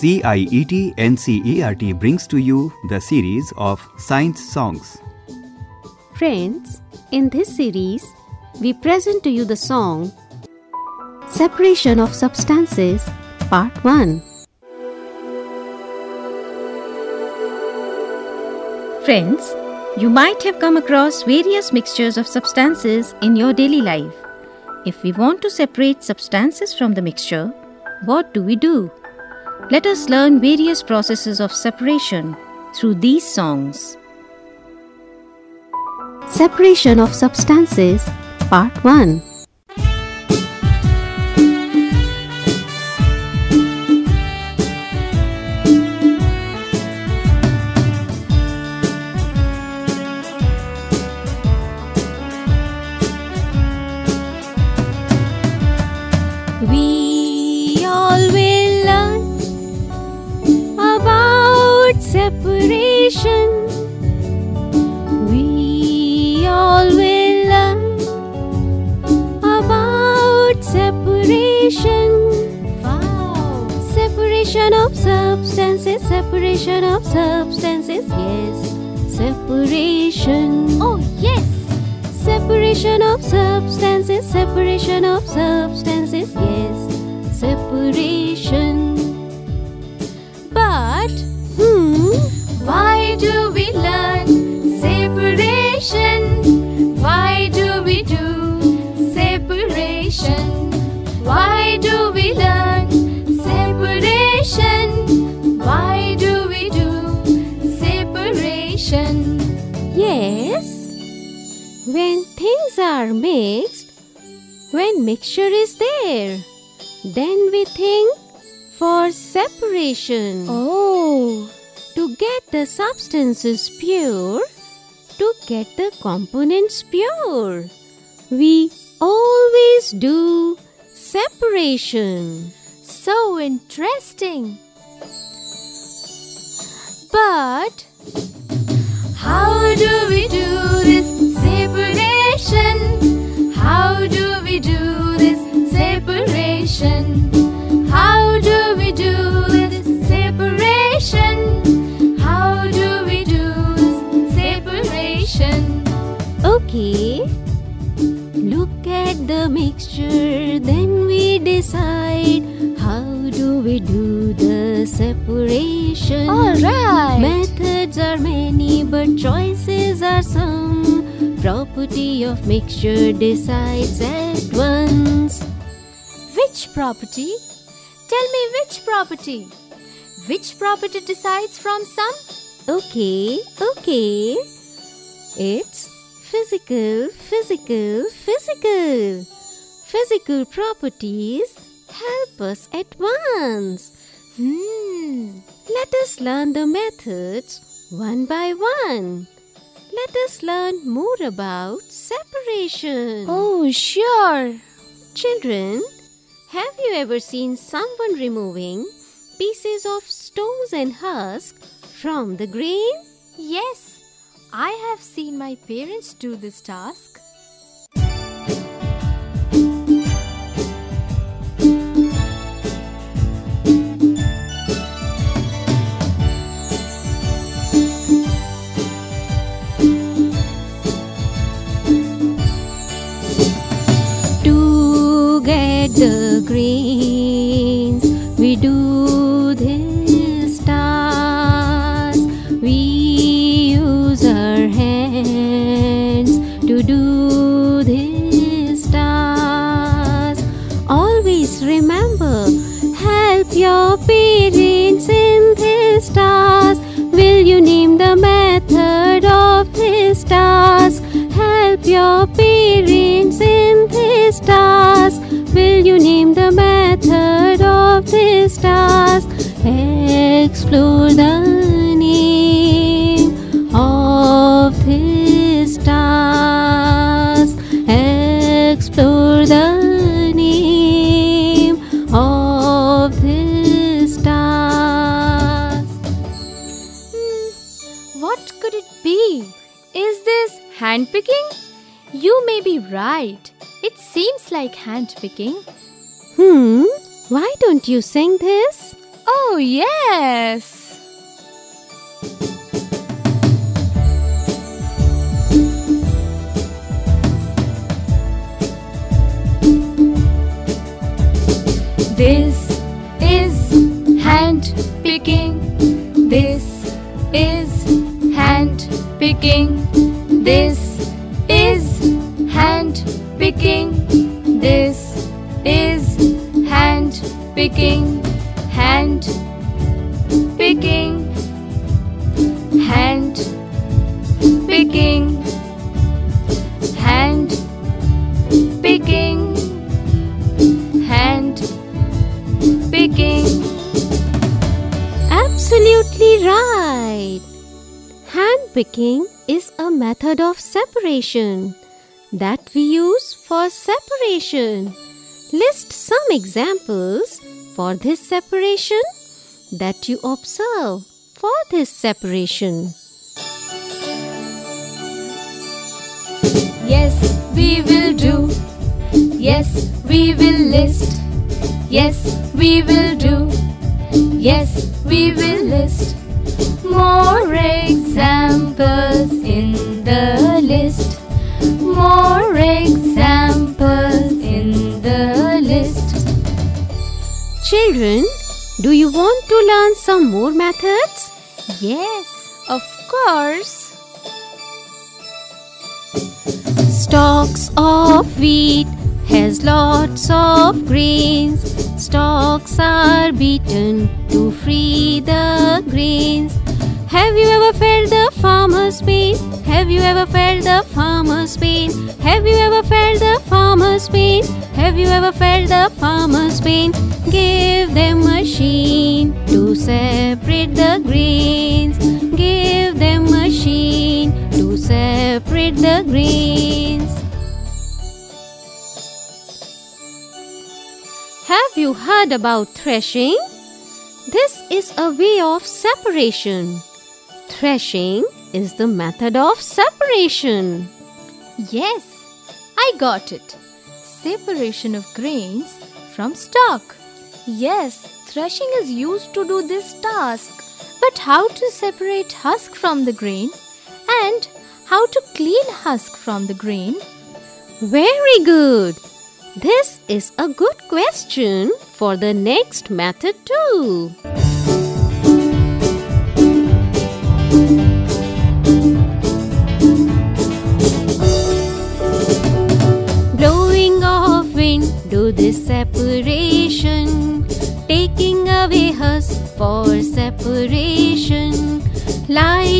CIET NCERT brings to you the series of science songs. Friends, in this series, we present to you the song Separation of Substances, Part 1. Friends, you might have come across various mixtures of substances in your daily life. If we want to separate substances from the mixture, what do we do? Let us learn various processes of separation through these songs. Separation of Substances Part 1 substances, separation of substances, yes. Separation. Oh, yes. Separation of substances, separation of substances, yes, When things are mixed, when mixture is there, then we think for separation. Oh, To get the substances pure, to get the components pure, we always do separation. so interesting. But How do we do this separation? How do we do this separation? How do we do this separation? How do we do this separation? Okay. Look at the mixture, then we decide how do we do the separation. Alright. Methods are many, but choices are some. Property of mixture decides at once. Which property? Tell me which property? Which property decides from some? Okay, okay. It's physical, physical, physical. Physical properties help us at once. Hmm. Let us learn the methods one by one. Let us learn more about separation. Oh, sure. Children, have you ever seen someone removing pieces of stones and husk from the grain? Yes, I have seen my parents do this task. Remember, help your parents in this task. Will you name the method of this task? Help your parents in this task. Will you name the method of this task? Explore the be? Is this hand picking? You may be right. It seems like hand picking. Hmm, why don't you sing this? Oh, yes. This picking. Hand picking. Hand picking. Hand picking. Absolutely right. Hand picking is a method of separation that we use for separation. List some examples for this separation that you observe for this separation. Yes, we will do. Yes, we will more methods? Yes, of course. Stalks of wheat has lots of grains. Stalks are beaten to free the grains. Have you ever felt the farmer's pain? Have you ever felt the farmer's pain? Have you ever felt the farmer's pain? Have you ever felt the farmer's pain? Give them machine to separate the grains. Give them machine to separate the grains. Have you heard about threshing? This is a way of separation. Threshing is the method of separation. Yes, I got it. Separation of grains from stalk. Yes, threshing is used to do this task. But how to separate husk from the grain and how to clean husk from the grain? Very good. This is a good question for the next method too.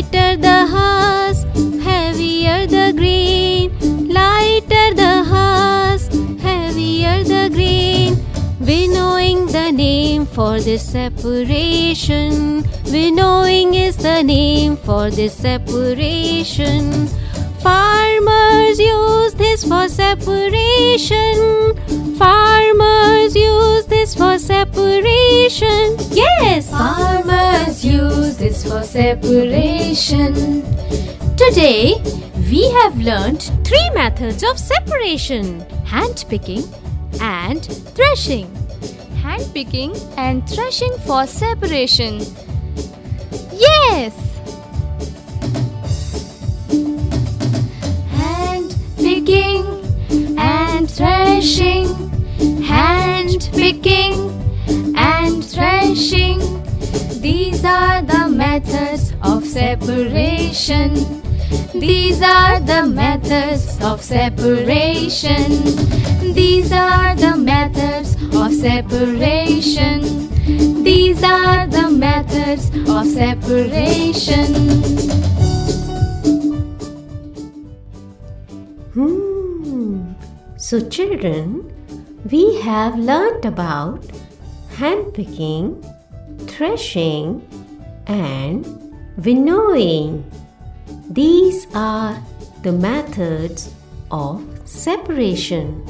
Lighter the husk, heavier the grain. Lighter the husk, heavier the grain. Winnowing the name for this separation. Winnowing is the name for this separation. Farmers use this for separation. Farmers use this for separation. Yes, Farmers use this for separation. Today, we have learnt three methods of separation. hand picking and threshing. Hand picking and threshing for separation. Yes! Picking and threshing. These are the methods of separation. These are the methods of separation. These are the methods of separation. These are the methods of separation. Hmm. So, children, we have learnt about handpicking, threshing, and winnowing. These are the methods of separation.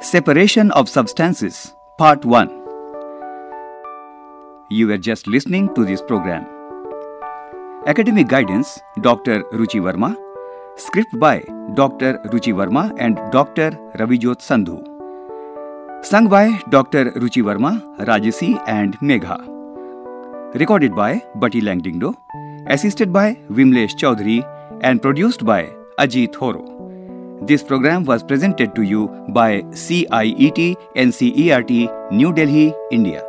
Separation of Substances, Part 1. You were just listening to this program. Academic guidance Dr. Ruchi Verma. Script by Dr. Ruchi Verma and Dr. Ravijot Sandhu. Sung by Dr. Ruchi Verma, Rajasi and Megha. Recorded by Bati Langdingdo. Assisted by Vimlesh Chaudhary and produced by Ajit Horo. This program was presented to you by CIET NCERT New Delhi, India.